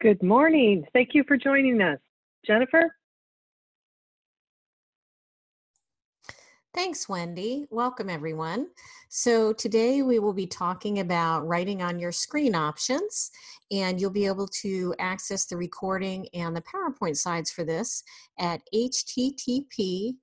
Good morning. Thank you for joining us. Jennifer? Thanks, Wendy. Welcome, everyone. So today we will be talking about writing on your screen options, and you'll be able to access the recording and the PowerPoint slides for this at http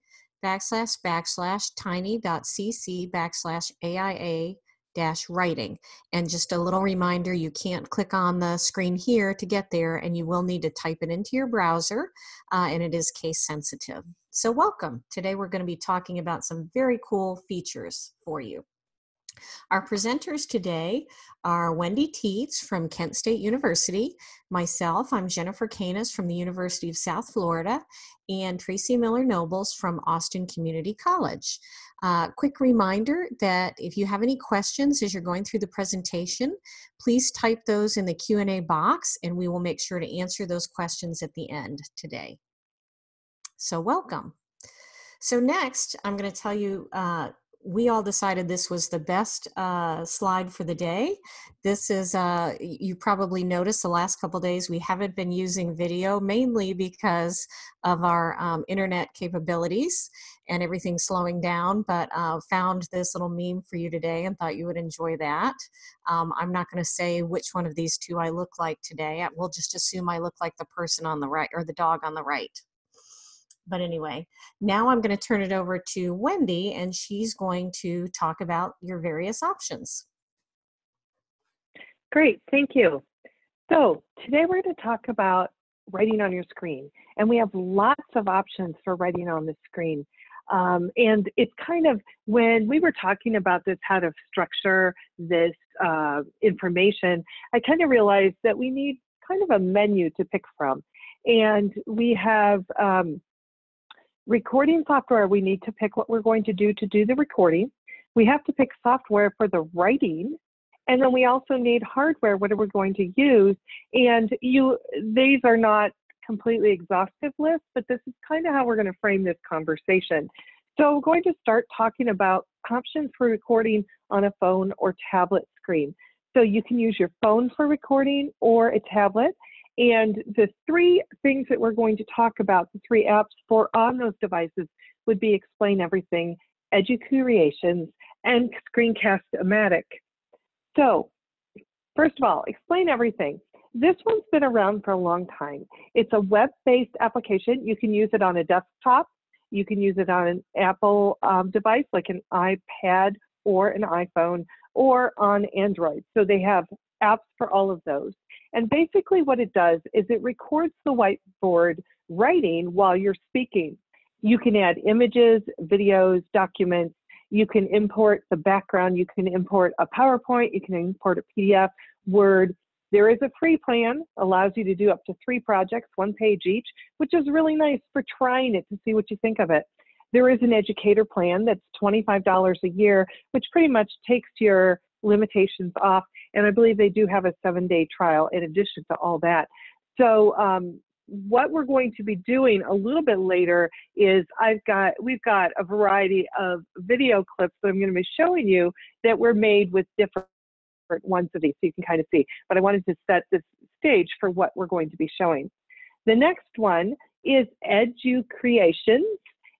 backslash backslash tiny.cc backslash AIA dash writing. And just a little reminder, you can't click on the screen here to get there and you will need to type it into your browser uh, and it is case sensitive. So welcome. Today we're going to be talking about some very cool features for you. Our presenters today are Wendy Tietz from Kent State University, myself, I'm Jennifer Cainas from the University of South Florida, and Tracy Miller Nobles from Austin Community College. Uh, quick reminder that if you have any questions as you're going through the presentation, please type those in the Q&A box and we will make sure to answer those questions at the end today. So welcome. So next, I'm going to tell you uh, we all decided this was the best uh, slide for the day. This is, uh, you probably noticed the last couple days we haven't been using video mainly because of our um, internet capabilities and everything slowing down, but uh, found this little meme for you today and thought you would enjoy that. Um, I'm not going to say which one of these two I look like today. We'll just assume I look like the person on the right or the dog on the right. But anyway, now I'm going to turn it over to Wendy, and she's going to talk about your various options. Great, thank you. So today we're going to talk about writing on your screen, and we have lots of options for writing on the screen. Um, and it's kind of when we were talking about this, how to structure this uh, information, I kind of realized that we need kind of a menu to pick from. And we have um, recording software, we need to pick what we're going to do to do the recording. We have to pick software for the writing. And then we also need hardware. What are we going to use? And you, these are not completely exhaustive lists, but this is kind of how we're going to frame this conversation. So we're going to start talking about options for recording on a phone or tablet screen. So you can use your phone for recording or a tablet. And the three things that we're going to talk about, the three apps for on those devices, would be Explain Everything, EduCreations, and Screencast-O-Matic. So, first of all, Explain Everything. This one's been around for a long time. It's a web-based application. You can use it on a desktop. You can use it on an Apple um, device like an iPad or an iPhone or on Android. So they have apps for all of those. And basically, what it does is it records the whiteboard writing while you're speaking. You can add images, videos, documents. You can import the background. You can import a PowerPoint. You can import a PDF, Word. There is a free plan, allows you to do up to three projects, one page each, which is really nice for trying it to see what you think of it. There is an educator plan that's $25 a year, which pretty much takes your limitations off. And I believe they do have a seven day trial in addition to all that. So, um, what we're going to be doing a little bit later is I've got we've got a variety of video clips that I'm going to be showing you that were made with different ones of these so you can kind of see. But I wanted to set this stage for what we're going to be showing. The next one is EduCreations.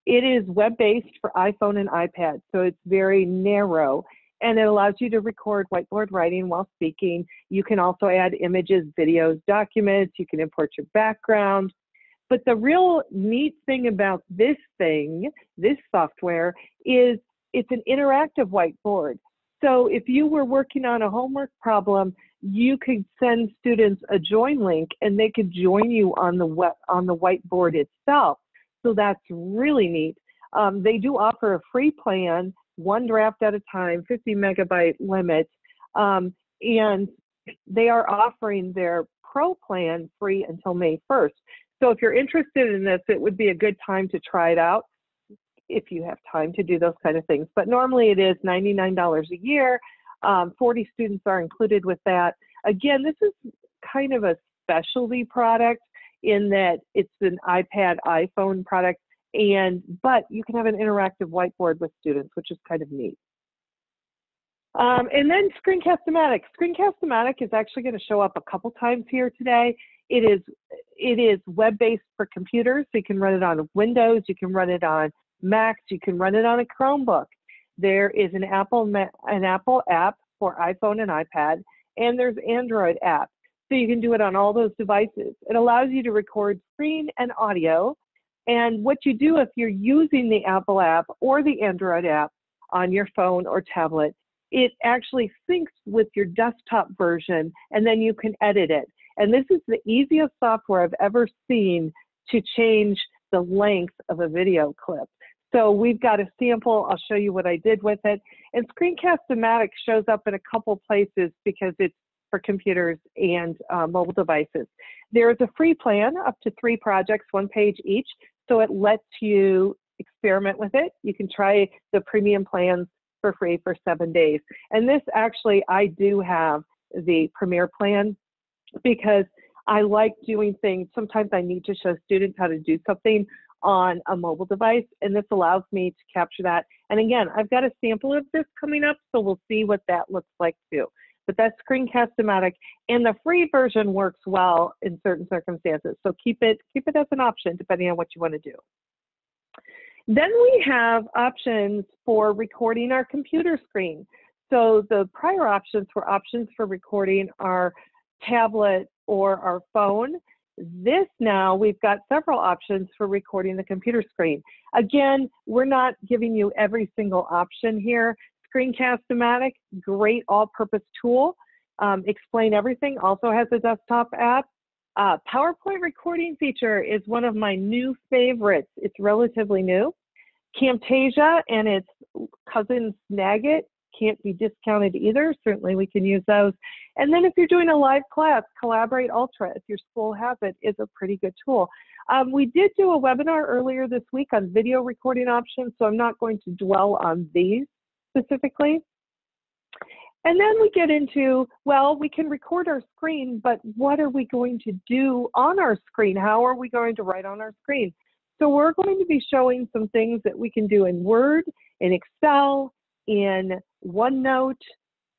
It is web-based for iPhone and iPad, so it's very narrow and it allows you to record whiteboard writing while speaking. You can also add images, videos, documents. You can import your background. But the real neat thing about this thing, this software, is it's an interactive whiteboard. So if you were working on a homework problem, you could send students a join link and they could join you on the on the whiteboard itself. So that's really neat. Um, they do offer a free plan one draft at a time, 50 megabyte limit. Um, and they are offering their pro plan free until May 1st. So if you're interested in this, it would be a good time to try it out if you have time to do those kind of things. But normally it is $99 a year. Um, 40 students are included with that. Again, this is kind of a specialty product in that it's an iPad iPhone product and but you can have an interactive whiteboard with students, which is kind of neat. Um, and then Screencast-O-Matic. Screencast-O-Matic is actually going to show up a couple times here today. it is it is web-based for computers. So you can run it on Windows, you can run it on Macs, you can run it on a Chromebook. There is an Apple an Apple app for iPhone and iPad, and there's Android app. So you can do it on all those devices. It allows you to record screen and audio. And what you do if you're using the Apple app or the Android app on your phone or tablet, it actually syncs with your desktop version and then you can edit it. And this is the easiest software I've ever seen to change the length of a video clip. So we've got a sample. I'll show you what I did with it. And Screencast-O-Matic shows up in a couple places because it's for computers and uh, mobile devices. There's a free plan up to three projects, one page each. So it lets you experiment with it. You can try the premium plans for free for seven days. And this actually, I do have the premier plan because I like doing things. Sometimes I need to show students how to do something on a mobile device, and this allows me to capture that. And again, I've got a sample of this coming up, so we'll see what that looks like too. But that's Screencast-O-Matic, and the free version works well in certain circumstances. So keep it keep it as an option depending on what you want to do. Then we have options for recording our computer screen. So the prior options were options for recording our tablet or our phone. This now, we've got several options for recording the computer screen. Again, we're not giving you every single option here. Screencast-O-Matic, great all-purpose tool. Um, Explain Everything also has a desktop app. Uh, PowerPoint recording feature is one of my new favorites. It's relatively new. Camtasia and its cousin Snagit can't be discounted either. Certainly we can use those. And then if you're doing a live class, Collaborate Ultra, if your school has it, is a pretty good tool. Um, we did do a webinar earlier this week on video recording options, so I'm not going to dwell on these specifically. And then we get into, well, we can record our screen, but what are we going to do on our screen? How are we going to write on our screen? So we're going to be showing some things that we can do in Word, in Excel, in OneNote,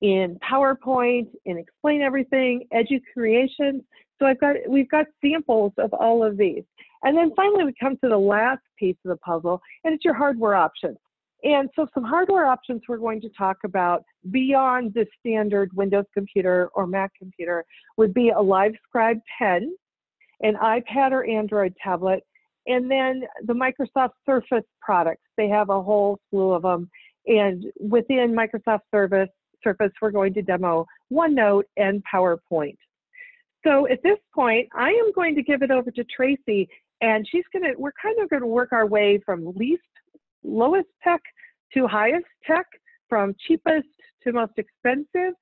in PowerPoint, in Explain Everything, EduCreation. So I've got, we've got samples of all of these. And then finally we come to the last piece of the puzzle, and it's your hardware options. And so some hardware options we're going to talk about beyond the standard Windows computer or Mac computer would be a LiveScribe pen, an iPad or Android tablet, and then the Microsoft Surface products. They have a whole slew of them. And within Microsoft Service, Surface, we're going to demo OneNote and PowerPoint. So at this point, I am going to give it over to Tracy, and she's going to, we're kind of going to work our way from least, lowest tech to highest tech, from cheapest to most expensive.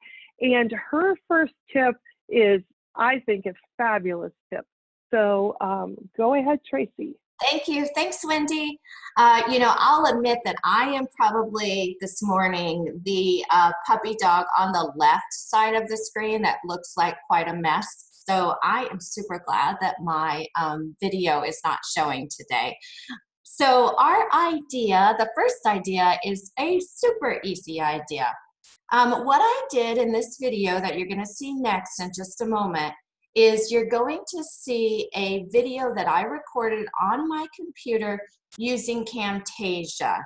And her first tip is, I think, a fabulous tip. So um, go ahead, Tracy. Thank you. Thanks, Wendy. Uh, you know, I'll admit that I am probably this morning the uh, puppy dog on the left side of the screen that looks like quite a mess. So I am super glad that my um, video is not showing today. So our idea, the first idea is a super easy idea. Um, what I did in this video that you're gonna see next in just a moment is you're going to see a video that I recorded on my computer using Camtasia.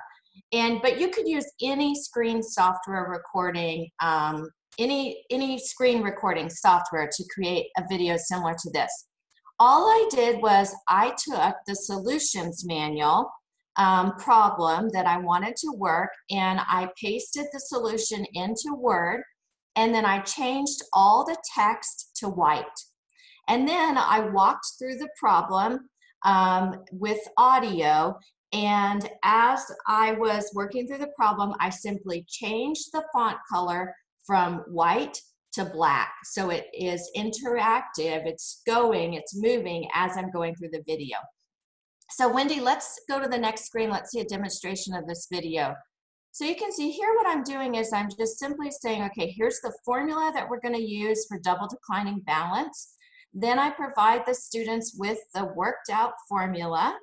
And, but you could use any screen software recording, um, any, any screen recording software to create a video similar to this. All I did was I took the solutions manual um, problem that I wanted to work and I pasted the solution into Word and then I changed all the text to white. And then I walked through the problem um, with audio. And as I was working through the problem, I simply changed the font color from white to black. So it is interactive, it's going, it's moving as I'm going through the video. So Wendy, let's go to the next screen. Let's see a demonstration of this video. So you can see here what I'm doing is I'm just simply saying, okay, here's the formula that we're gonna use for double declining balance. Then I provide the students with the worked out formula.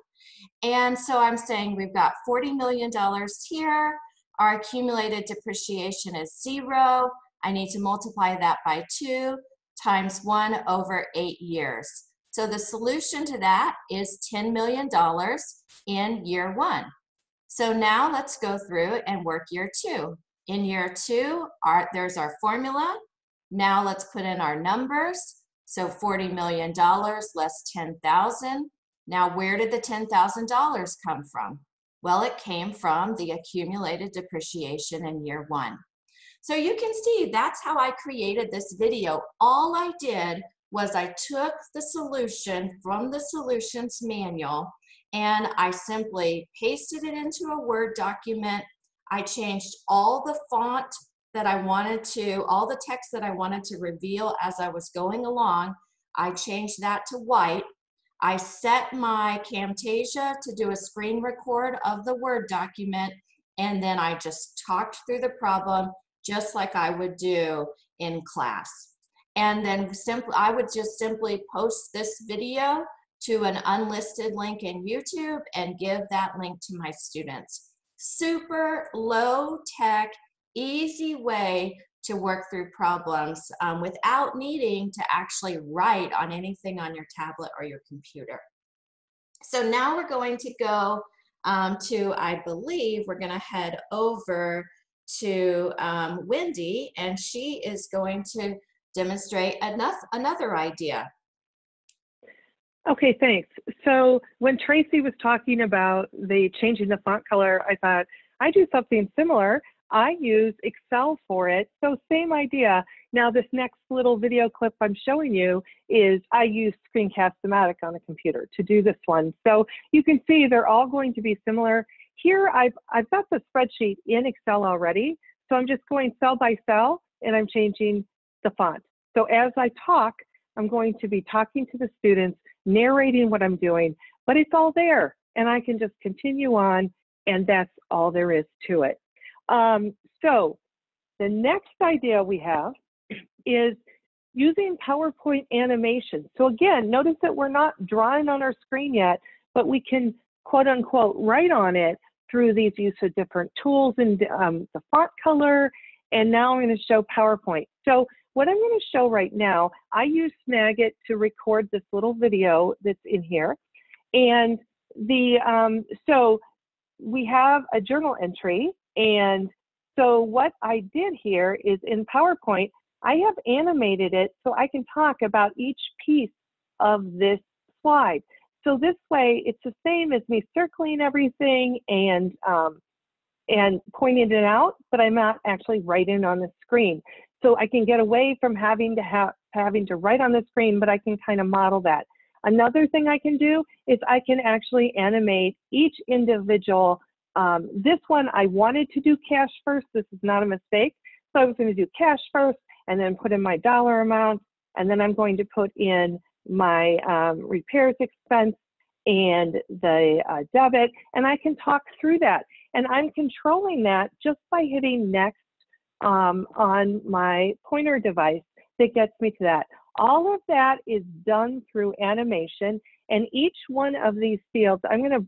And so I'm saying we've got $40 million here. Our accumulated depreciation is zero. I need to multiply that by two times one over eight years. So the solution to that is $10 million in year one. So now let's go through and work year two. In year two, our, there's our formula. Now let's put in our numbers. So $40 million less 10,000. Now where did the $10,000 come from? Well, it came from the accumulated depreciation in year one. So you can see that's how I created this video. All I did was I took the solution from the solutions manual and I simply pasted it into a Word document. I changed all the font that I wanted to, all the text that I wanted to reveal as I was going along. I changed that to white. I set my Camtasia to do a screen record of the Word document, and then I just talked through the problem just like I would do in class. And then simply, I would just simply post this video to an unlisted link in YouTube and give that link to my students. Super low tech, easy way to work through problems um, without needing to actually write on anything on your tablet or your computer. So now we're going to go um, to, I believe, we're going to head over to um, Wendy, and she is going to demonstrate enough, another idea. Okay, thanks. So when Tracy was talking about the changing the font color, I thought I do something similar. I use Excel for it. So same idea. Now this next little video clip I'm showing you is I use Screencast-O-Matic on a computer to do this one. So you can see they're all going to be similar. Here, I've, I've got the spreadsheet in Excel already, so I'm just going cell by cell and I'm changing the font. So as I talk, I'm going to be talking to the students, narrating what I'm doing, but it's all there and I can just continue on and that's all there is to it. Um, so the next idea we have is using PowerPoint animation. So again, notice that we're not drawing on our screen yet, but we can quote unquote write on it through these use of different tools and um, the font color. And now I'm going to show PowerPoint. So what I'm going to show right now, I use Snagit to record this little video that's in here. And the um, so we have a journal entry. And so what I did here is in PowerPoint, I have animated it so I can talk about each piece of this slide. So this way, it's the same as me circling everything and um, and pointing it out, but I'm not actually writing on the screen. So I can get away from having to have having to write on the screen, but I can kind of model that. Another thing I can do is I can actually animate each individual. Um, this one I wanted to do cash first. This is not a mistake. So I was going to do cash first and then put in my dollar amount, and then I'm going to put in my um, repairs expense and the uh, debit, and I can talk through that. And I'm controlling that just by hitting next um, on my pointer device that gets me to that. All of that is done through animation, and each one of these fields, I'm going to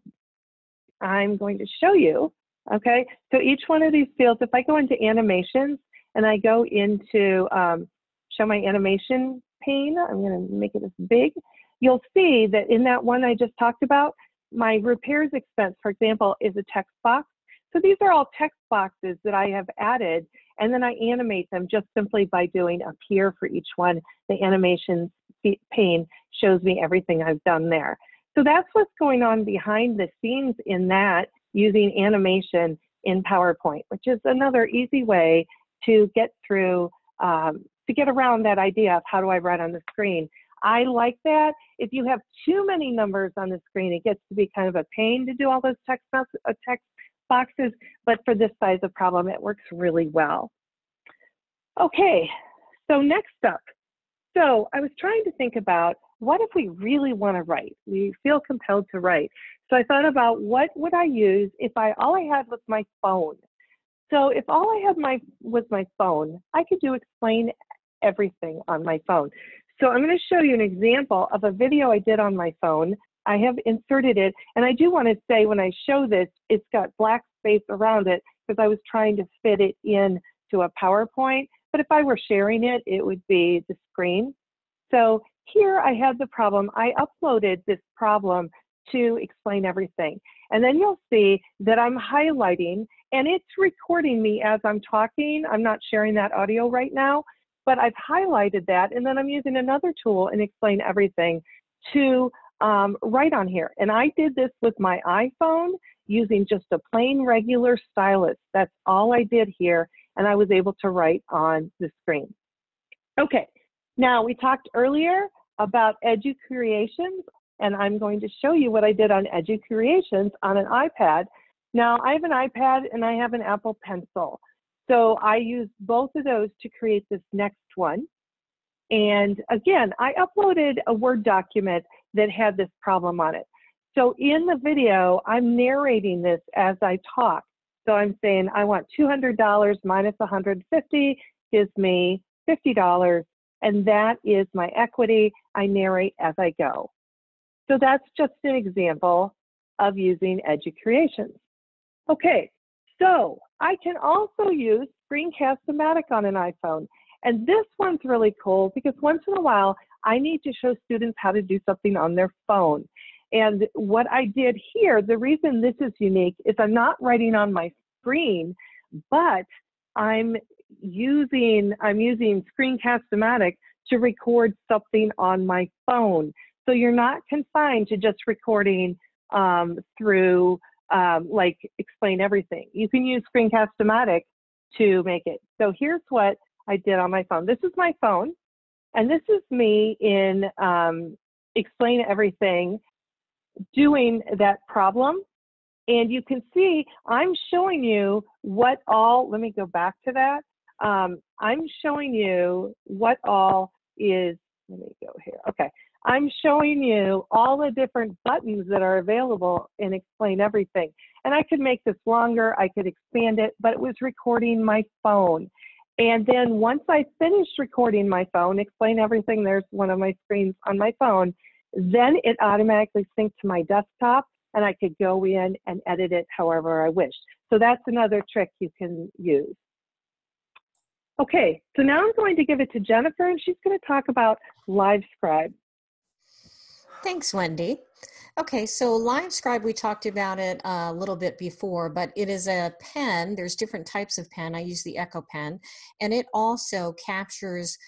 I'm going to show you. Okay, so each one of these fields, if I go into animations and I go into um, show my animation pane, I'm going to make it as big you'll see that in that one I just talked about, my repairs expense, for example, is a text box. So these are all text boxes that I have added, and then I animate them just simply by doing appear for each one. The animation pane shows me everything I've done there. So that's what's going on behind the scenes in that using animation in PowerPoint, which is another easy way to get through, um, to get around that idea of how do I write on the screen. I like that. If you have too many numbers on the screen, it gets to be kind of a pain to do all those text, uh, text boxes, but for this size of problem, it works really well. Okay, so next up. So I was trying to think about what if we really want to write? We feel compelled to write. So I thought about what would I use if I all I had was my phone. So if all I had my was my phone, I could do explain everything on my phone. So I'm going to show you an example of a video I did on my phone. I have inserted it, and I do want to say when I show this, it's got black space around it because I was trying to fit it in to a PowerPoint. But if I were sharing it, it would be the screen. So here I had the problem. I uploaded this problem to explain everything. And then you'll see that I'm highlighting and it's recording me as I'm talking. I'm not sharing that audio right now, but I've highlighted that. And then I'm using another tool and explain everything to um, write on here. And I did this with my iPhone using just a plain regular stylus. That's all I did here. And I was able to write on the screen. Okay, now we talked earlier about EduCreations, and I'm going to show you what I did on EduCreations on an iPad. Now I have an iPad and I have an Apple Pencil. So I used both of those to create this next one. And again, I uploaded a Word document that had this problem on it. So in the video, I'm narrating this as I talk. So I'm saying I want $200 minus minus $150 gives me $50, and that is my equity. I narrate as I go. So that's just an example of using EduCreations. Okay, so I can also use Screencast-O-Matic on an iPhone. And this one's really cool because once in a while, I need to show students how to do something on their phone. And what I did here, the reason this is unique is I'm not writing on my screen, but I'm using I'm using Screencast-O-Matic to record something on my phone. So you're not confined to just recording um, through um, like explain everything. You can use Screencast-O-Matic to make it. So here's what I did on my phone. This is my phone, and this is me in um, explain everything, doing that problem. And you can see I'm showing you what all, let me go back to that. Um, I'm showing you what all is, let me go here. Okay. I'm showing you all the different buttons that are available and explain everything. And I could make this longer, I could expand it, but it was recording my phone. And then once I finished recording my phone, explain everything, there's one of my screens on my phone, then it automatically synced to my desktop and I could go in and edit it however I wish. So that's another trick you can use. Okay, so now I'm going to give it to Jennifer and she's going to talk about LiveScribe. Thanks, Wendy. Okay, so LiveScribe, we talked about it a little bit before, but it is a pen. There's different types of pen. I use the Echo pen, and it also captures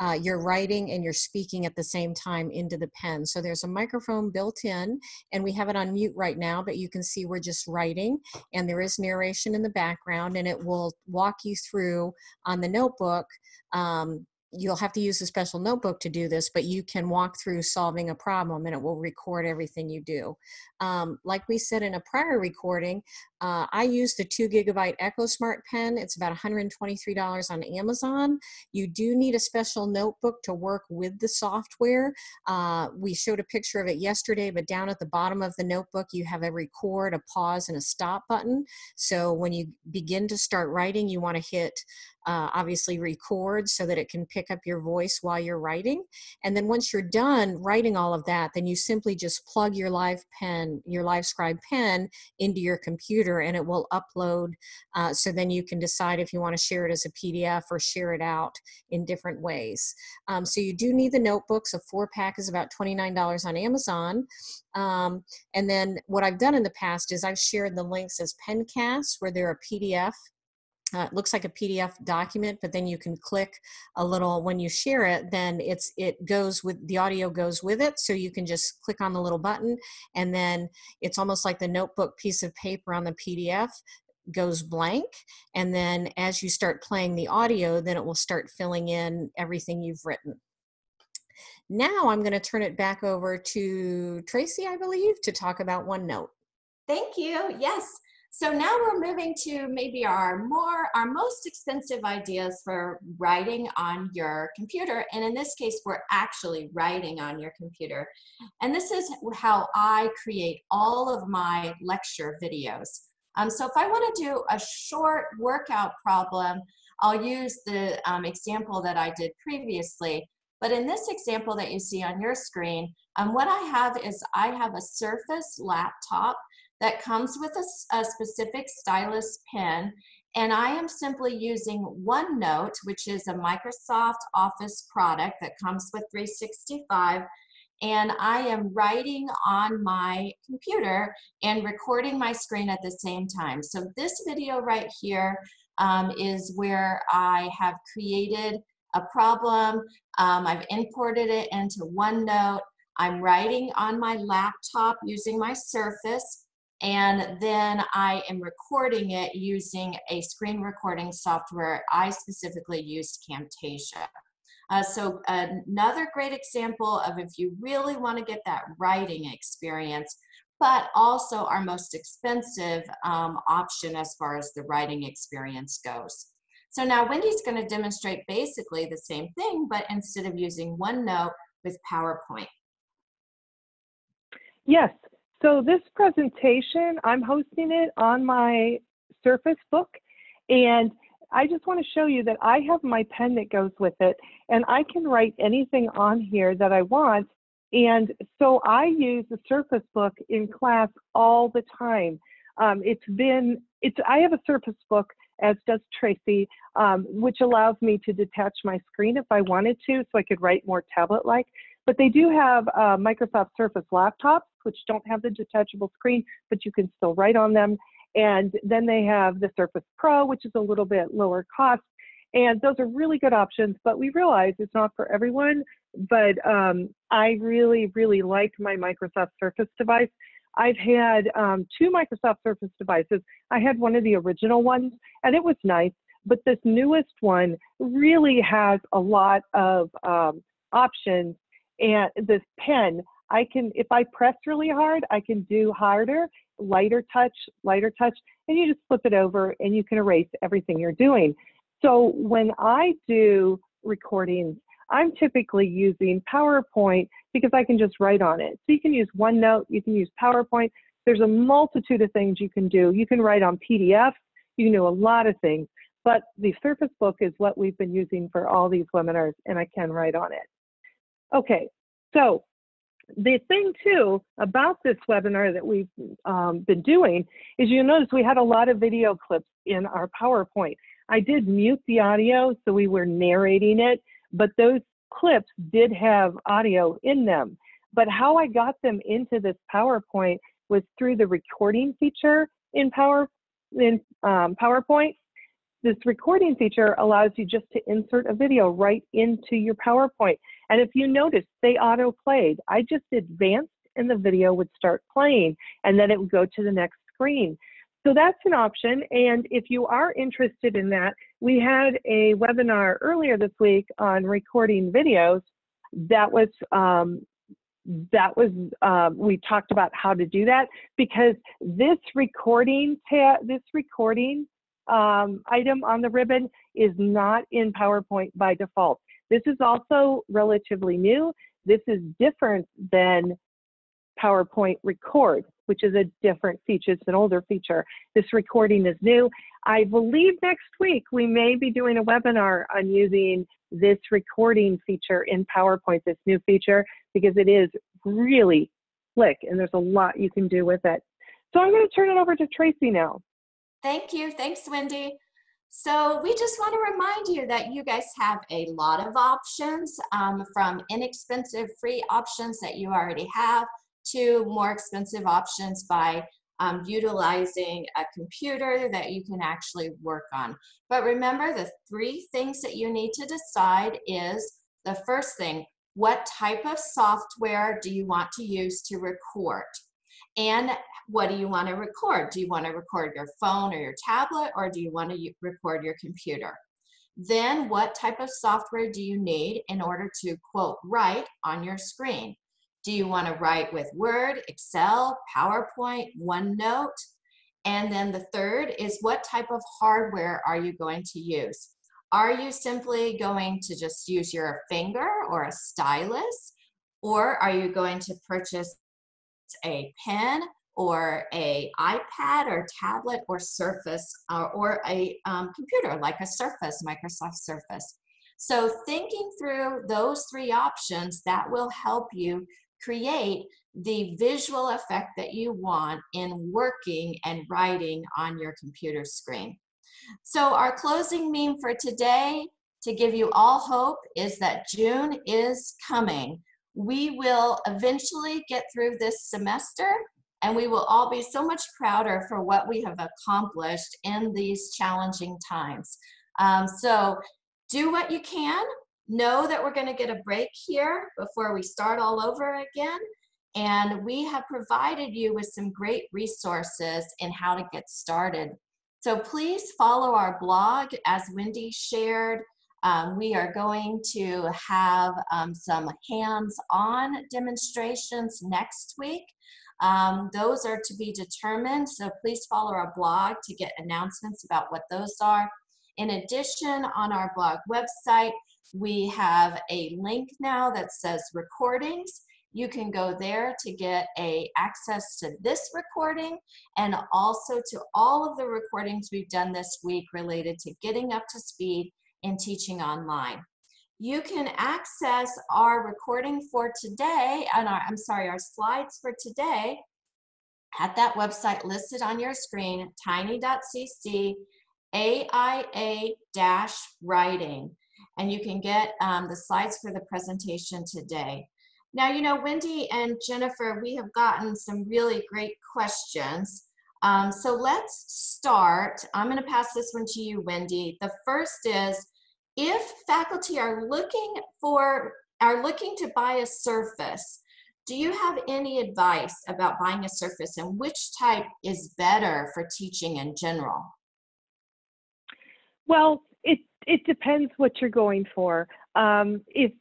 uh, your writing and you're speaking at the same time into the pen. So there's a microphone built in, and we have it on mute right now, but you can see we're just writing, and there is narration in the background, and it will walk you through on the notebook um, you'll have to use a special notebook to do this, but you can walk through solving a problem and it will record everything you do. Um, like we said in a prior recording, uh, I use the two gigabyte Echo Smart Pen. It's about $123 on Amazon. You do need a special notebook to work with the software. Uh, we showed a picture of it yesterday, but down at the bottom of the notebook, you have a record, a pause, and a stop button. So when you begin to start writing, you want to hit uh, obviously record so that it can pick up your voice while you're writing. And then once you're done writing all of that, then you simply just plug your live pen, your LiveScribe pen into your computer and it will upload. Uh, so then you can decide if you want to share it as a PDF or share it out in different ways. Um, so you do need the notebooks. A four pack is about $29 on Amazon. Um, and then what I've done in the past is I've shared the links as Pencasts where they're a PDF uh, it looks like a PDF document, but then you can click a little when you share it. Then it's it goes with the audio goes with it, so you can just click on the little button, and then it's almost like the notebook piece of paper on the PDF goes blank. And then as you start playing the audio then it will start filling in everything you've written. Now i'm going to turn it back over to tracy i believe to talk about onenote. Thank you. Yes so now we're moving to maybe our more, our most expensive ideas for writing on your computer. And in this case, we're actually writing on your computer. And this is how I create all of my lecture videos. Um, so if I want to do a short workout problem, I'll use the um, example that I did previously. But in this example that you see on your screen, um, what I have is I have a Surface laptop that comes with a, a specific stylus pen And I am simply using OneNote, which is a Microsoft Office product that comes with 365 and I am writing on my computer and recording my screen at the same time. So this video right here um, is where I have created a problem. Um, I've imported it into OneNote. I'm writing on my laptop using my Surface and then I am recording it using a screen recording software. I specifically used Camtasia. Uh, so another great example of if you really want to get that writing experience, but also our most expensive um, option as far as the writing experience goes. So now Wendy's going to demonstrate basically the same thing, but instead of using OneNote with PowerPoint. Yes, so this presentation, I'm hosting it on my Surface Book, and I just want to show you that I have my pen that goes with it, and I can write anything on here that I want. And so I use the Surface Book in class all the time. Um, it's been, it's, I have a Surface Book, as does Tracy, um, which allows me to detach my screen if I wanted to, so I could write more tablet-like. But they do have uh, Microsoft Surface laptops, which don't have the detachable screen, but you can still write on them. And then they have the Surface Pro, which is a little bit lower cost. And those are really good options, but we realize it's not for everyone. But um, I really, really like my Microsoft Surface device. I've had um, two Microsoft Surface devices. I had one of the original ones, and it was nice. But this newest one really has a lot of um, options. And this pen, I can, if I press really hard, I can do harder lighter touch, lighter touch, and you just flip it over and you can erase everything you're doing. So when I do recordings, I'm typically using PowerPoint because I can just write on it. So you can use OneNote, you can use PowerPoint. There's a multitude of things you can do. You can write on PDF, you can do a lot of things, but the Surface Book is what we've been using for all these webinars and I can write on it. Okay, so the thing too about this webinar that we've um, been doing is you notice we had a lot of video clips in our PowerPoint. I did mute the audio so we were narrating it, but those clips did have audio in them. But how I got them into this PowerPoint was through the recording feature in Power in um, PowerPoint. This recording feature allows you just to insert a video right into your PowerPoint. And if you notice, they auto played. I just advanced and the video would start playing and then it would go to the next screen. So that's an option. And if you are interested in that, we had a webinar earlier this week on recording videos that was um, that was um, we talked about how to do that because this recording this recording um, item on the ribbon is not in PowerPoint by default. This is also relatively new. This is different than PowerPoint Record, which is a different feature. It's an older feature. This recording is new. I believe next week we may be doing a webinar on using this recording feature in PowerPoint, this new feature, because it is really slick and there's a lot you can do with it. So I'm going to turn it over to Tracy now. Thank you. Thanks, Wendy. So we just want to remind you that you guys have a lot of options um, from inexpensive free options that you already have to more expensive options by um, utilizing a computer that you can actually work on. But remember the three things that you need to decide is the first thing, what type of software do you want to use to record? And what do you want to record? Do you want to record your phone or your tablet or do you want to record your computer? Then what type of software do you need in order to quote write on your screen? Do you want to write with Word, Excel, PowerPoint, OneNote? And then the third is what type of hardware are you going to use? Are you simply going to just use your finger or a stylus? Or are you going to purchase a pen or a iPad or tablet or Surface or, or a um, computer like a Surface, Microsoft Surface. So thinking through those three options, that will help you create the visual effect that you want in working and writing on your computer screen. So our closing meme for today, to give you all hope, is that June is coming. We will eventually get through this semester and we will all be so much prouder for what we have accomplished in these challenging times. Um, so do what you can. Know that we're going to get a break here before we start all over again. And we have provided you with some great resources in how to get started. So please follow our blog as Wendy shared. Um, we are going to have um, some hands-on demonstrations next week. Um, those are to be determined, so please follow our blog to get announcements about what those are. In addition, on our blog website, we have a link now that says recordings. You can go there to get a access to this recording and also to all of the recordings we've done this week related to getting up to speed in teaching online. You can access our recording for today and our, I'm sorry, our slides for today at that website listed on your screen, tiny.cc AIA-writing. And you can get um, the slides for the presentation today. Now, you know, Wendy and Jennifer, we have gotten some really great questions. Um, so let's start. I'm going to pass this one to you, Wendy. The first is, if faculty are looking for, are looking to buy a surface, do you have any advice about buying a surface and which type is better for teaching in general? Well, it it depends what you're going for. Um, if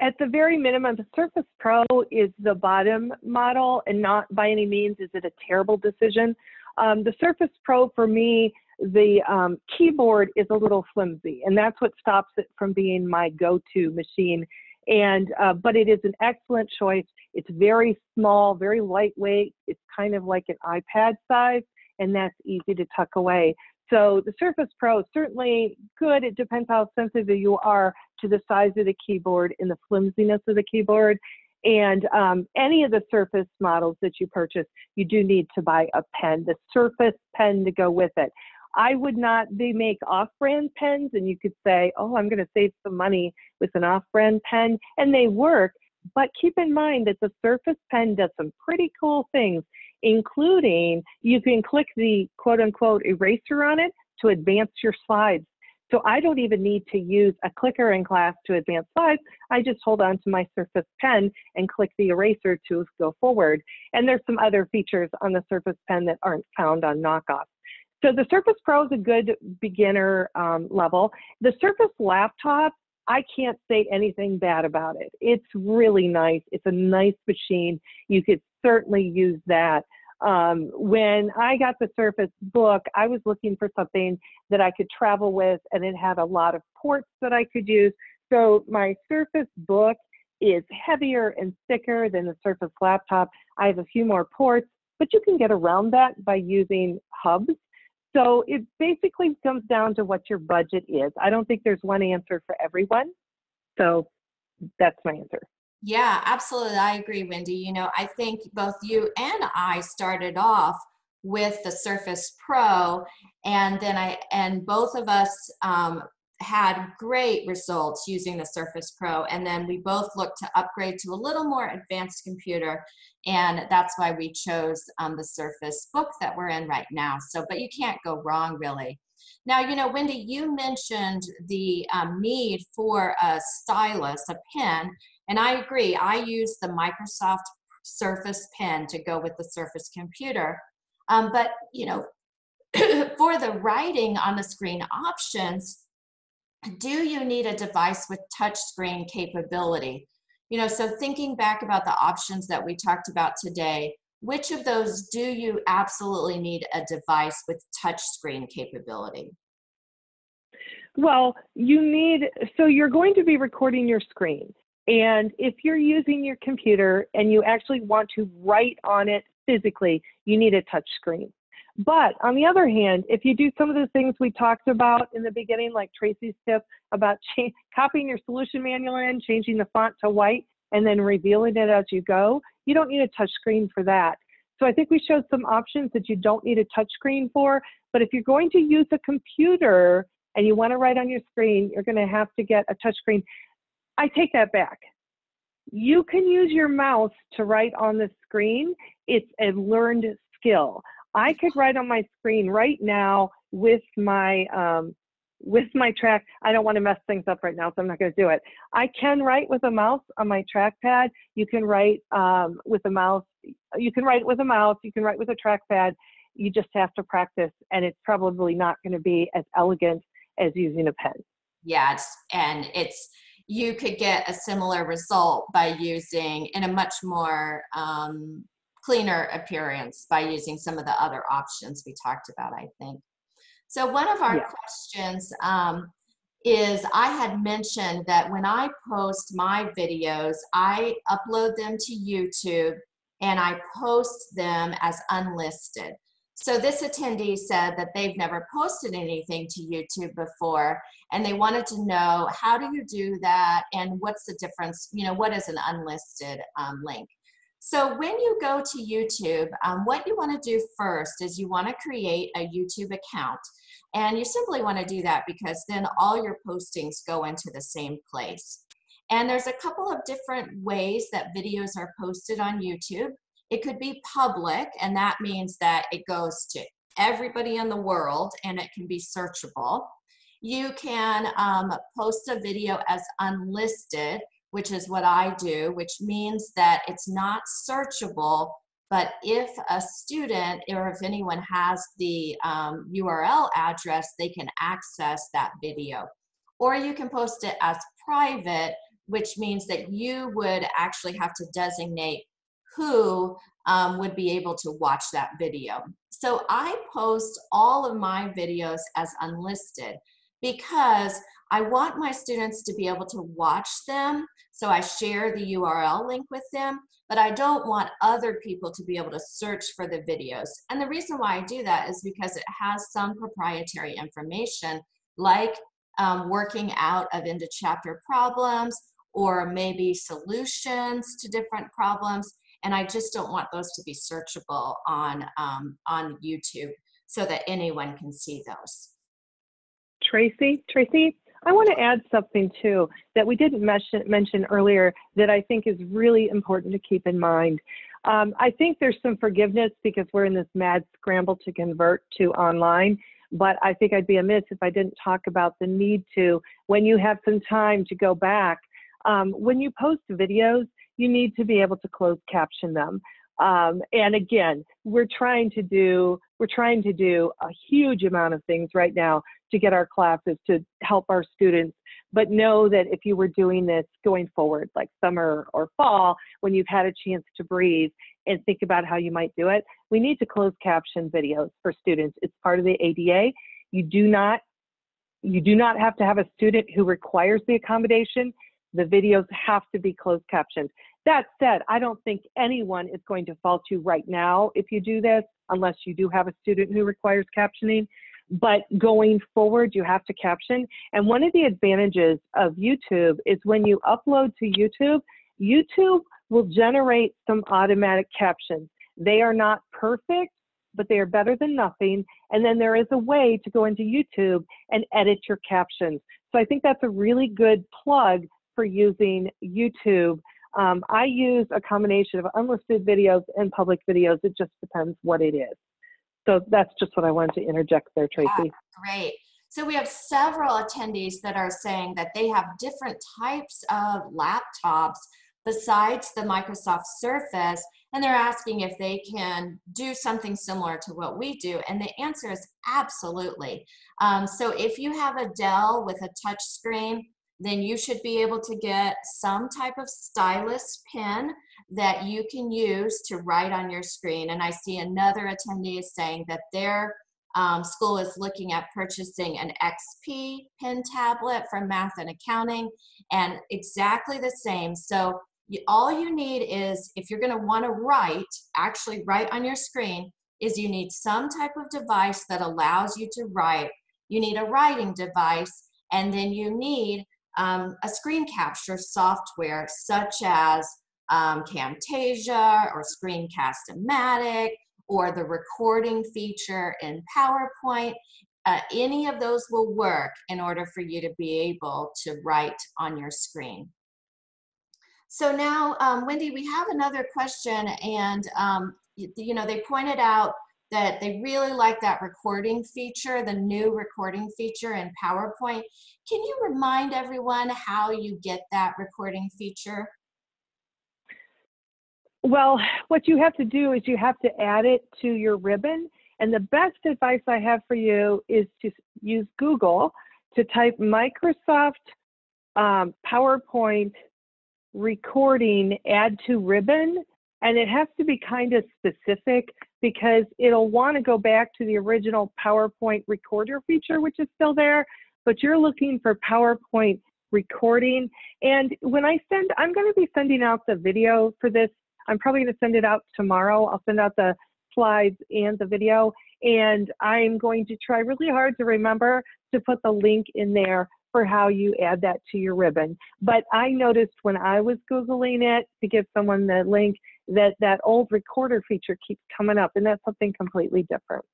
at the very minimum, the Surface Pro is the bottom model, and not by any means is it a terrible decision. Um, the Surface Pro for me, the um, keyboard is a little flimsy, and that's what stops it from being my go-to machine. And uh, but it is an excellent choice. It's very small, very lightweight. It's kind of like an iPad size, and that's easy to tuck away. So the Surface Pro is certainly good. It depends how sensitive you are to the size of the keyboard and the flimsiness of the keyboard. And um, any of the Surface models that you purchase, you do need to buy a pen, the Surface pen to go with it. I would not, they make off brand pens, and you could say, oh, I'm going to save some money with an off brand pen, and they work. But keep in mind that the Surface pen does some pretty cool things including you can click the quote unquote eraser on it to advance your slides. So I don't even need to use a clicker in class to advance slides. I just hold on to my Surface Pen and click the eraser to go forward. And there's some other features on the Surface Pen that aren't found on knockoffs. So the Surface Pro is a good beginner um, level. The Surface Laptop, I can't say anything bad about it. It's really nice. It's a nice machine. You could certainly use that. Um, when I got the Surface Book, I was looking for something that I could travel with, and it had a lot of ports that I could use. So my Surface Book is heavier and thicker than the Surface Laptop. I have a few more ports, but you can get around that by using hubs. So it basically comes down to what your budget is. I don't think there's one answer for everyone. So that's my answer. Yeah, absolutely. I agree, Wendy. You know, I think both you and I started off with the Surface Pro, and then I and both of us um, had great results using the Surface Pro, and then we both looked to upgrade to a little more advanced computer, and that's why we chose um, the Surface Book that we're in right now. So, but you can't go wrong, really. Now, you know, Wendy, you mentioned the um, need for a stylus, a pen, and I agree. I use the Microsoft Surface Pen to go with the Surface computer. Um, but, you know, for the writing on the screen options, do you need a device with touchscreen capability? You know, so thinking back about the options that we talked about today, which of those do you absolutely need a device with touchscreen capability? Well, you need, so you're going to be recording your screen. And if you're using your computer and you actually want to write on it physically, you need a touch screen. But on the other hand, if you do some of the things we talked about in the beginning, like Tracy's tip about copying your solution manual in, changing the font to white, and then revealing it as you go, you don't need a touch screen for that. So I think we showed some options that you don't need a touch screen for, but if you're going to use a computer and you want to write on your screen, you're going to have to get a touchscreen. I take that back. You can use your mouse to write on the screen. It's a learned skill. I could write on my screen right now with my um, with my track. I don't want to mess things up right now, so I'm not going to do it. I can write with a mouse on my trackpad. You can write um, with a mouse. You can write with a mouse. You can write with a trackpad. You just have to practice, and it's probably not going to be as elegant as using a pen. Yeah, and it's you could get a similar result by using in a much more um, cleaner appearance by using some of the other options we talked about. I think. So one of our yeah. questions um, is I had mentioned that when I post my videos, I upload them to YouTube and I post them as unlisted. So this attendee said that they've never posted anything to YouTube before and they wanted to know how do you do that and what's the difference, you know, what is an unlisted um, link? So when you go to YouTube, um, what you want to do first is you want to create a YouTube account. And you simply want to do that because then all your postings go into the same place. And there's a couple of different ways that videos are posted on YouTube. It could be public, and that means that it goes to everybody in the world and it can be searchable. You can um, post a video as unlisted, which is what I do, which means that it's not searchable but if a student or if anyone has the um, URL address, they can access that video. Or you can post it as private, which means that you would actually have to designate who um, would be able to watch that video. So I post all of my videos as unlisted because I want my students to be able to watch them. So I share the URL link with them, but I don't want other people to be able to search for the videos. And the reason why I do that is because it has some proprietary information like um, working out of into chapter problems or maybe solutions to different problems. And I just don't want those to be searchable on, um, on YouTube so that anyone can see those. Tracy, Tracy, I want to add something too that we didn't mention, mention earlier that I think is really important to keep in mind. Um, I think there's some forgiveness because we're in this mad scramble to convert to online, but I think I'd be amiss if I didn't talk about the need to, when you have some time to go back, um, when you post videos, you need to be able to close caption them. Um, and again, we're trying to do we're trying to do a huge amount of things right now to get our classes to help our students. But know that if you were doing this going forward, like summer or fall, when you've had a chance to breathe and think about how you might do it, we need to close caption videos for students. It's part of the ADA. You do not you do not have to have a student who requires the accommodation. The videos have to be closed captioned. That said, I don't think anyone is going to fault you right now if you do this, unless you do have a student who requires captioning. But going forward, you have to caption. And one of the advantages of YouTube is when you upload to YouTube, YouTube will generate some automatic captions. They are not perfect, but they are better than nothing. And then there is a way to go into YouTube and edit your captions. So I think that's a really good plug for using YouTube um, I use a combination of unlisted videos and public videos. It just depends what it is. So that's just what I wanted to interject there, Tracy. Yeah, great. So we have several attendees that are saying that they have different types of laptops besides the Microsoft Surface, and they're asking if they can do something similar to what we do. And the answer is absolutely. Um, so if you have a Dell with a touch screen, then you should be able to get some type of stylus pen that you can use to write on your screen. And I see another attendee is saying that their um, school is looking at purchasing an XP pen tablet from math and accounting and exactly the same. So you, all you need is, if you're gonna wanna write, actually write on your screen, is you need some type of device that allows you to write. You need a writing device and then you need um, a screen capture software such as um, Camtasia or Screencast-O-Matic or the recording feature in PowerPoint. Uh, any of those will work in order for you to be able to write on your screen. So now, um, Wendy, we have another question, and um, you, you know they pointed out that they really like that recording feature, the new recording feature in PowerPoint. Can you remind everyone how you get that recording feature? Well, what you have to do is you have to add it to your ribbon. And the best advice I have for you is to use Google to type Microsoft um, PowerPoint recording add to ribbon. And it has to be kind of specific because it'll want to go back to the original PowerPoint recorder feature, which is still there, but you're looking for PowerPoint recording. And when I send, I'm going to be sending out the video for this. I'm probably going to send it out tomorrow. I'll send out the slides and the video. And I'm going to try really hard to remember to put the link in there for how you add that to your ribbon. But I noticed when I was Googling it to give someone the link that that old recorder feature keeps coming up and that's something completely different.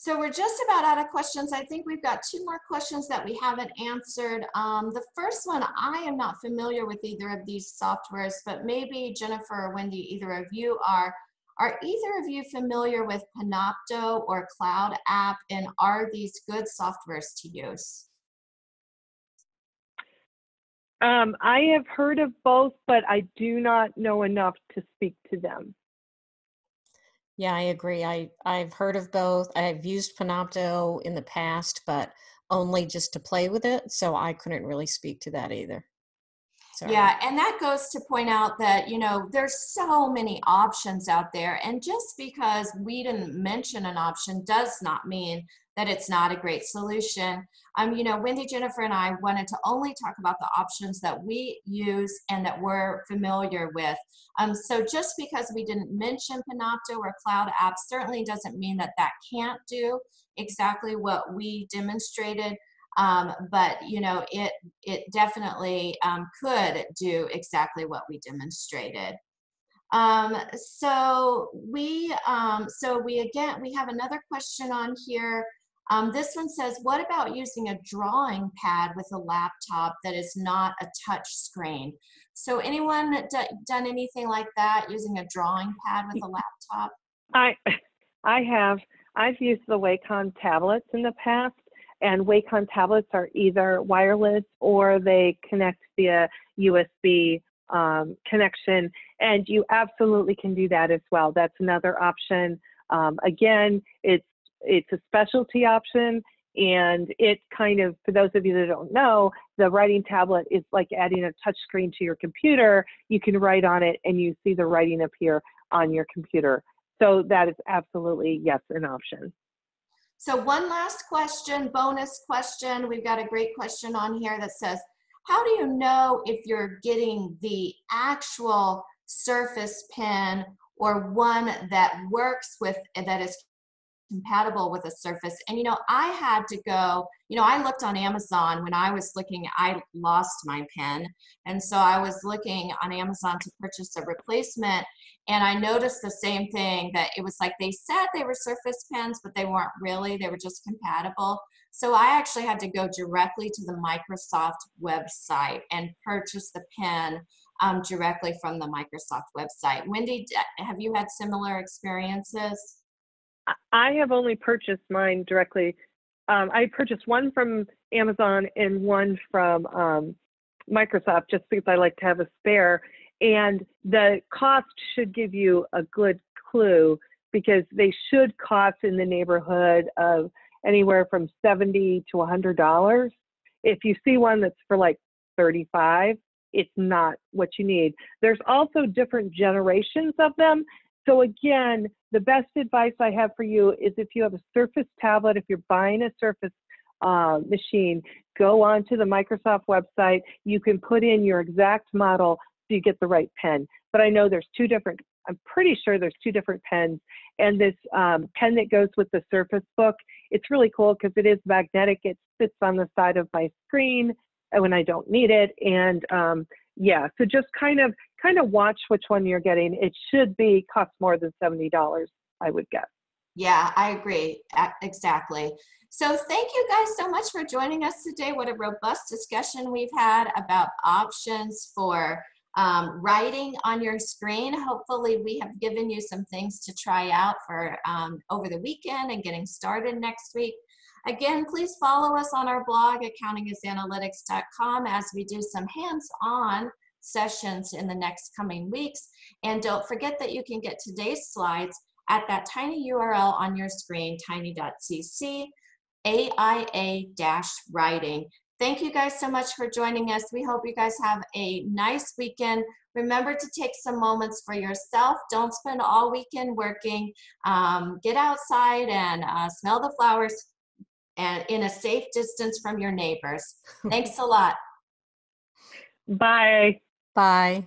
So we're just about out of questions. I think we've got two more questions that we haven't answered. Um, the first one, I am not familiar with either of these softwares, but maybe Jennifer or Wendy, either of you are. Are either of you familiar with Panopto or Cloud App, and are these good softwares to use? Um, I have heard of both, but I do not know enough to speak to them. Yeah, I agree. I, I've heard of both. I've used Panopto in the past, but only just to play with it. So I couldn't really speak to that either. Sorry. Yeah, and that goes to point out that, you know, there's so many options out there. And just because we didn't mention an option does not mean that it's not a great solution. Um, you know, Wendy, Jennifer, and I wanted to only talk about the options that we use and that we're familiar with. Um, so just because we didn't mention Panopto or Cloud Apps certainly doesn't mean that that can't do exactly what we demonstrated. Um, but you know, it it definitely um, could do exactly what we demonstrated. Um, so we um, so we again we have another question on here. Um, this one says, what about using a drawing pad with a laptop that is not a touch screen? So anyone done anything like that using a drawing pad with a laptop? I, I have. I've used the Wacom tablets in the past, and Wacom tablets are either wireless or they connect via USB um, connection, and you absolutely can do that as well. That's another option. Um, again, it's it's a specialty option, and it kind of, for those of you that don't know, the writing tablet is like adding a touch screen to your computer. You can write on it, and you see the writing appear on your computer. So that is absolutely yes, an option. So one last question, bonus question. We've got a great question on here that says, how do you know if you're getting the actual Surface Pen or one that works with, that is compatible with a surface. And you know, I had to go, you know, I looked on Amazon when I was looking, I lost my pen. And so I was looking on Amazon to purchase a replacement. And I noticed the same thing that it was like they said they were surface pens, but they weren't really, they were just compatible. So I actually had to go directly to the Microsoft website and purchase the pen um, directly from the Microsoft website. Wendy, have you had similar experiences? I have only purchased mine directly. Um, I purchased one from Amazon and one from um, Microsoft just because I like to have a spare. And the cost should give you a good clue because they should cost in the neighborhood of anywhere from 70 to $100. If you see one that's for like 35, it's not what you need. There's also different generations of them. So again, the best advice I have for you is if you have a Surface tablet, if you're buying a Surface uh, machine, go onto the Microsoft website. You can put in your exact model you get the right pen. But I know there's two different, I'm pretty sure there's two different pens. And this um, pen that goes with the Surface Book, it's really cool because it is magnetic. It sits on the side of my screen when I don't need it. And um, yeah, so just kind of kind of watch which one you're getting. It should be cost more than $70, I would guess. Yeah, I agree. Exactly. So thank you guys so much for joining us today. What a robust discussion we've had about options for um, writing on your screen. Hopefully we have given you some things to try out for um, over the weekend and getting started next week. Again, please follow us on our blog, accountingisanalytics.com, as we do some hands-on sessions in the next coming weeks. And don't forget that you can get today's slides at that tiny URL on your screen, tiny.cc AIA-writing. Thank you guys so much for joining us. We hope you guys have a nice weekend. Remember to take some moments for yourself. Don't spend all weekend working. Um, get outside and uh, smell the flowers and in a safe distance from your neighbors. Thanks a lot. Bye. Bye.